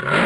Bye.